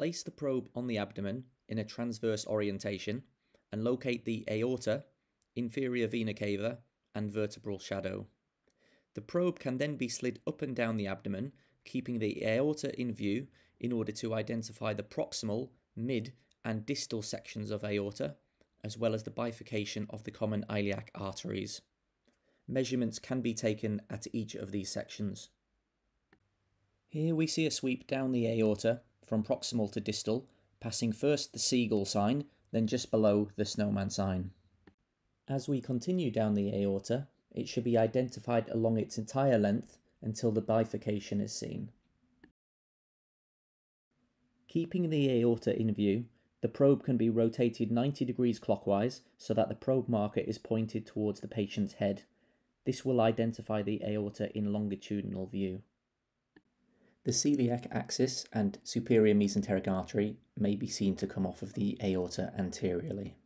place the probe on the abdomen in a transverse orientation and locate the aorta, inferior vena cava, and vertebral shadow. The probe can then be slid up and down the abdomen, keeping the aorta in view in order to identify the proximal, mid, and distal sections of aorta, as well as the bifurcation of the common iliac arteries. Measurements can be taken at each of these sections. Here we see a sweep down the aorta from proximal to distal, passing first the seagull sign, then just below the snowman sign. As we continue down the aorta, it should be identified along its entire length until the bifurcation is seen. Keeping the aorta in view, the probe can be rotated 90 degrees clockwise so that the probe marker is pointed towards the patient's head. This will identify the aorta in longitudinal view. The celiac axis and superior mesenteric artery may be seen to come off of the aorta anteriorly.